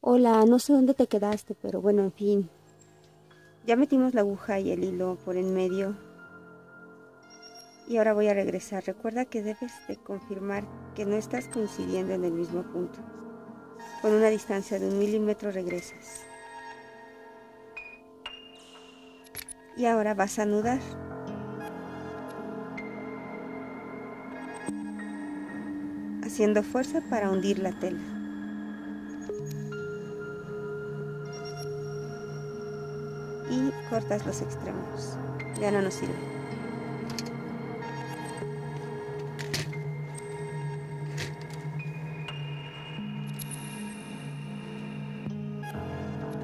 Hola, no sé dónde te quedaste, pero bueno, en fin. Ya metimos la aguja y el hilo por en medio. Y ahora voy a regresar. Recuerda que debes de confirmar que no estás coincidiendo en el mismo punto. Con una distancia de un milímetro regresas. Y ahora vas a anudar. Haciendo fuerza para hundir la tela. Cortas los extremos. Ya no nos sirve.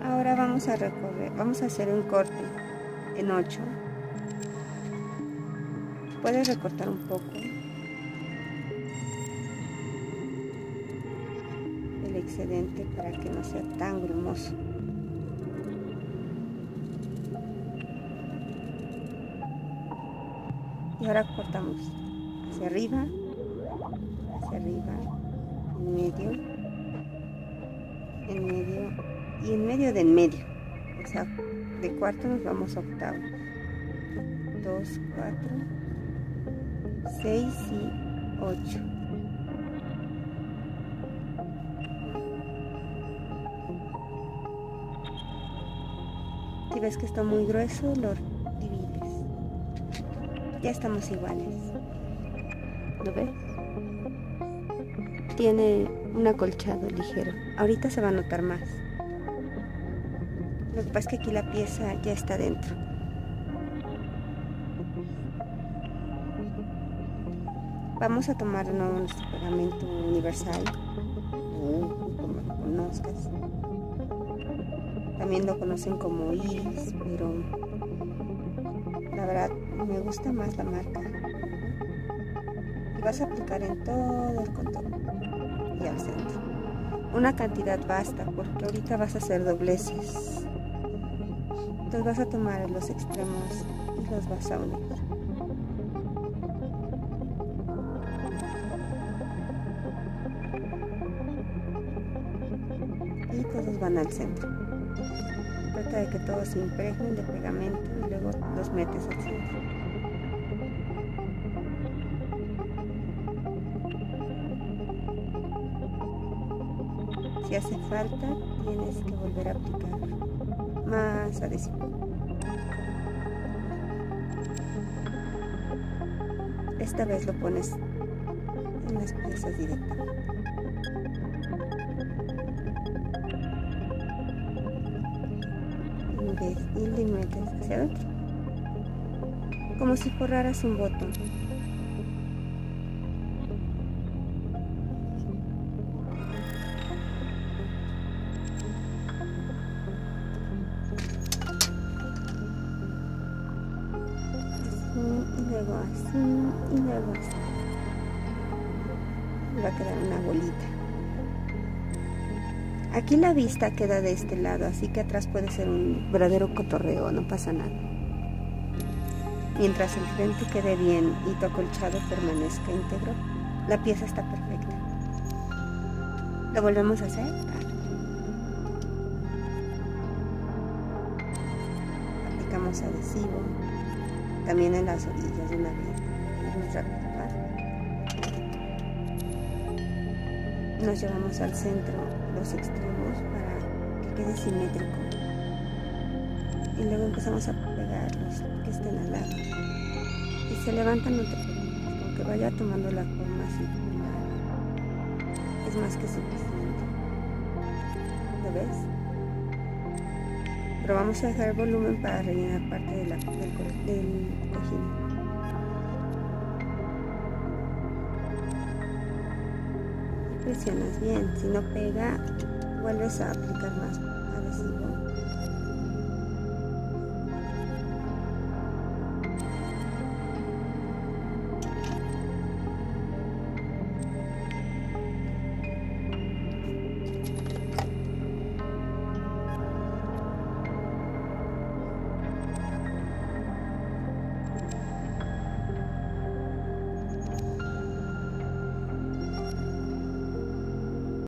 Ahora vamos a recorrer, vamos a hacer un corte en 8. Puedes recortar un poco el excedente para que no sea tan grumoso. Ahora cortamos hacia arriba, hacia arriba, en medio, en medio y en medio de en medio. O sea, de cuarto nos vamos a octavo. 2, 4, 6 y 8. Si ves que está muy grueso, lo. Ya estamos iguales. ¿Lo ves? Tiene un acolchado ligero. Ahorita se va a notar más. Lo que pasa es que aquí la pieza ya está dentro. Vamos a tomar nuestro pegamento universal, como lo conozcas. También lo conocen como iris, pero la verdad me gusta más la marca. Y vas a aplicar en todo el contorno y al centro. Una cantidad basta porque ahorita vas a hacer dobleces. Entonces vas a tomar los extremos y los vas a unir. Y todos van al centro. Trata de que todos se impregnen de pegamento y luego los metes al centro. Si hace falta, tienes que volver a aplicar más adhesivo. Esta vez lo pones en las piezas directamente. Y metes hacia adentro. Como si forraras un botón. y luego así y luego así va a quedar una bolita aquí la vista queda de este lado así que atrás puede ser un verdadero cotorreo no pasa nada. Mientras el frente quede bien y tu acolchado permanezca íntegro la pieza está perfecta. Lo volvemos a hacer aplicamos adhesivo también en las orillas de una vez. Nos llevamos al centro los extremos para que quede simétrico. Y luego empezamos a pegar los que estén al lado. Y se levantan, no te preocupes, vaya tomando la forma circular. Es más que suficiente. ¿Lo ves? pero vamos a dejar el volumen para rellenar parte de la, presionas bien, si no pega, vuelves a aplicar más adhesivo